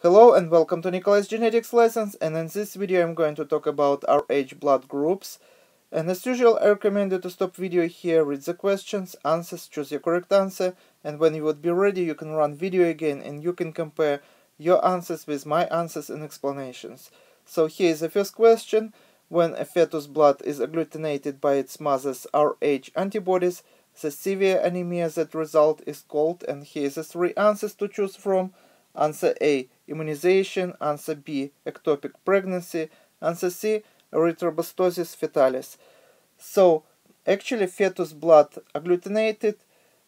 Hello and welcome to Nikolay's Genetics Lessons and in this video I'm going to talk about Rh blood groups and as usual I recommend you to stop video here, read the questions, answers, choose your correct answer and when you would be ready you can run video again and you can compare your answers with my answers and explanations. So here is the first question. When a fetus blood is agglutinated by its mother's Rh antibodies, the severe anemia that result is called and here is the three answers to choose from. Answer A immunization, answer B, ectopic pregnancy, answer C, erythroblastosis fetalis. So, actually fetus blood agglutinated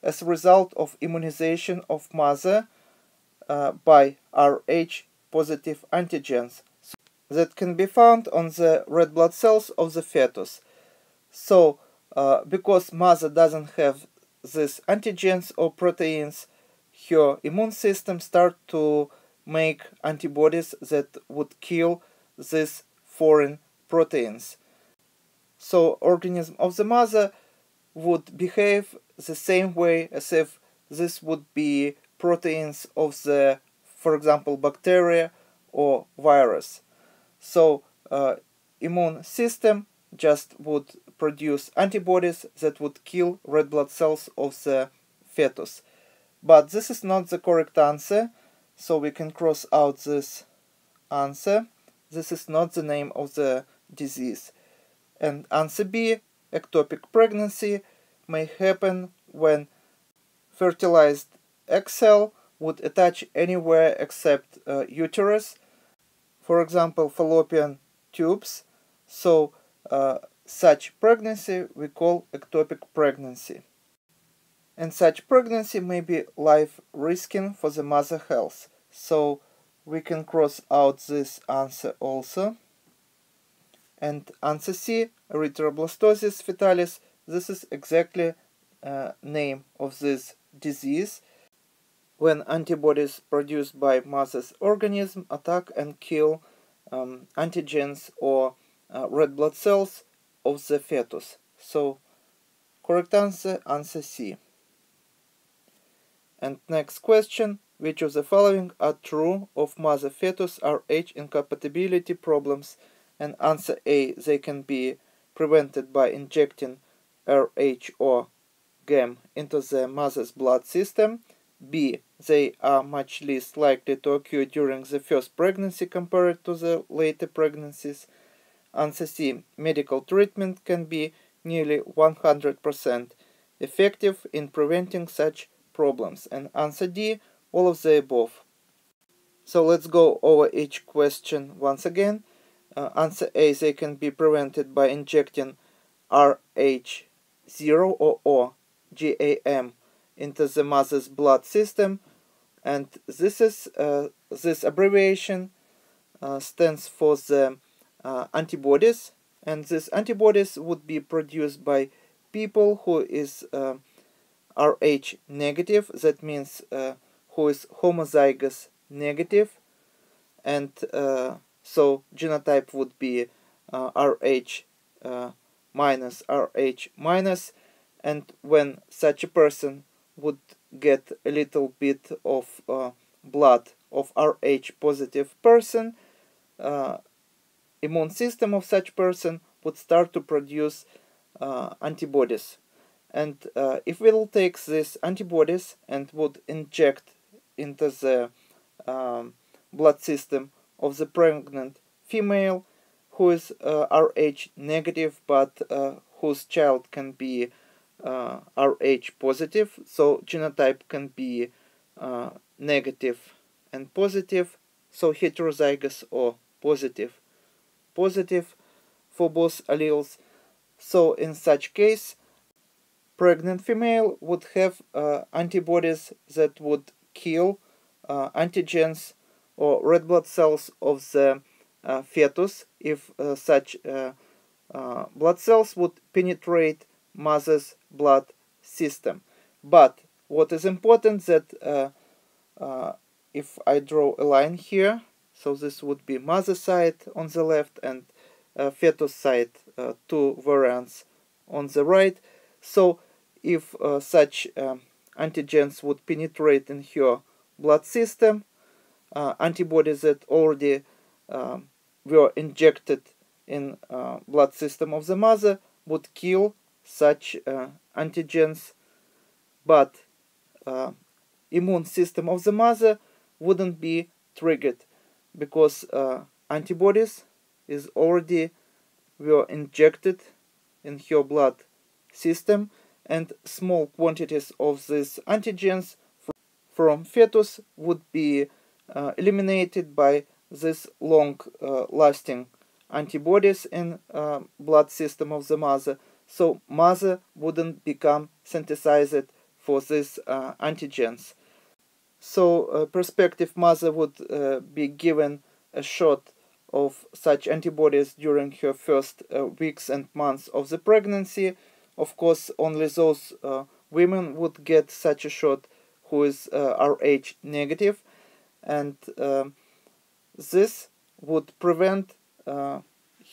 as a result of immunization of mother uh, by Rh positive antigens that can be found on the red blood cells of the fetus. So, uh, because mother doesn't have these antigens or proteins, her immune system start to make antibodies that would kill these foreign proteins. So organism of the mother would behave the same way as if this would be proteins of the, for example, bacteria or virus. So uh, immune system just would produce antibodies that would kill red blood cells of the fetus. But this is not the correct answer so we can cross out this answer. This is not the name of the disease. And answer B, ectopic pregnancy, may happen when fertilized egg cell would attach anywhere except uh, uterus, for example, fallopian tubes. So uh, such pregnancy we call ectopic pregnancy and such pregnancy may be life-risking for the mother health. So we can cross out this answer also. And answer C, erythroblastosis fetalis, this is exactly uh, name of this disease when antibodies produced by mother's organism attack and kill um, antigens or uh, red blood cells of the fetus. So correct answer, answer C. And next question, which of the following are true of mother fetus Rh incompatibility problems? And answer A, they can be prevented by injecting Rh or GAM into the mother's blood system. B, they are much less likely to occur during the first pregnancy compared to the later pregnancies. Answer C, medical treatment can be nearly 100% effective in preventing such problems and answer D all of the above. So let's go over each question once again. Uh, answer A they can be prevented by injecting RH0 or GAM into the mother's blood system and this is uh, this abbreviation uh, stands for the uh, antibodies and these antibodies would be produced by people who is uh, Rh negative, that means uh, who is homozygous negative, and uh, so genotype would be uh, Rh uh, minus Rh minus, and when such a person would get a little bit of uh, blood of Rh positive person, uh, immune system of such person would start to produce antibodies and uh, if we'll take these antibodies and would inject into the um, blood system of the pregnant female who is uh, Rh negative but uh, whose child can be uh, Rh positive, so genotype can be uh, negative and positive, so heterozygous or positive, positive for both alleles. So in such case, pregnant female would have uh, antibodies that would kill uh, antigens or red blood cells of the uh, fetus if uh, such uh, uh, blood cells would penetrate mother's blood system. But what is important that if I draw a line here, so this would be mother side on the left and fetus side, two variants on the right. So if uh, such uh, antigens would penetrate in her blood system, uh, antibodies that already um, were injected in uh, blood system of the mother would kill such antigens, but immune system of the mother wouldn't be triggered because uh, antibodies is already were injected in her blood system and small quantities of these antigens from fetus would be uh, eliminated by this long uh, lasting antibodies in uh, blood system of the mother. So mother wouldn't become sensitized for these uh, antigens. So uh, prospective mother would be given a shot of such antibodies during her first weeks and months of the pregnancy of course only those women would get such a shot who is Rh negative and um, this would prevent uh,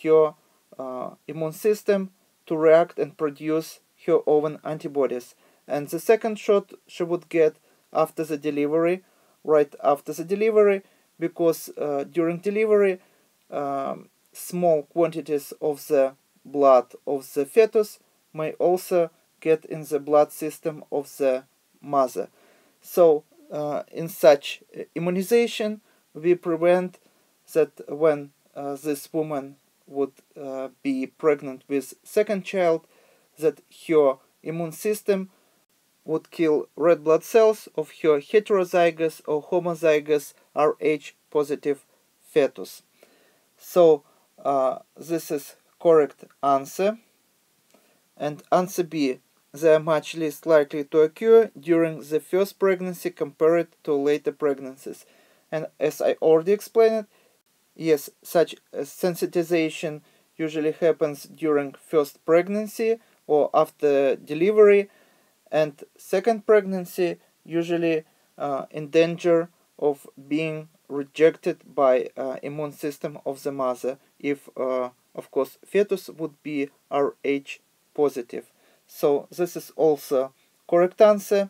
her uh, immune system to react and produce her own antibodies. And the second shot she would get after the delivery, right after the delivery, because uh, during delivery, um, small quantities of the blood of the fetus may also get in the blood system of the mother. So, uh, in such immunization, we prevent that when uh, this woman would uh, be pregnant with second child, that her immune system would kill red blood cells of her heterozygous or homozygous Rh positive fetus. So uh, this is correct answer. And answer B, they are much less likely to occur during the first pregnancy compared to later pregnancies. And as I already explained, yes, such sensitization usually happens during first pregnancy or after delivery, and second pregnancy usually uh, in danger of being rejected by uh, immune system of the mother if uh, of course fetus would be Rh positive. So this is also correct answer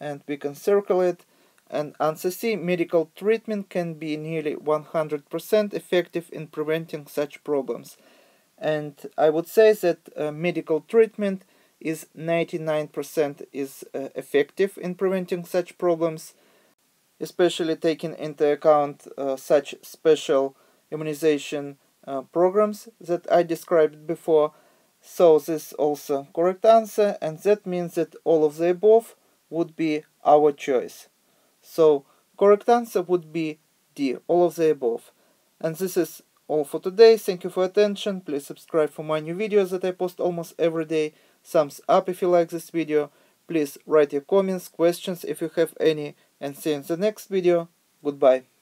and we can circle it. And answer C medical treatment can be nearly 100% effective in preventing such problems. And I would say that uh, medical treatment is 99% is uh, effective in preventing such problems especially taking into account uh, such special immunization uh, programs that I described before so this also correct answer and that means that all of the above would be our choice. So correct answer would be D, all of the above. And this is all for today. Thank you for attention. Please subscribe for my new videos that I post almost every day. Thumbs up if you like this video. Please write your comments, questions if you have any. And see you in the next video. Goodbye.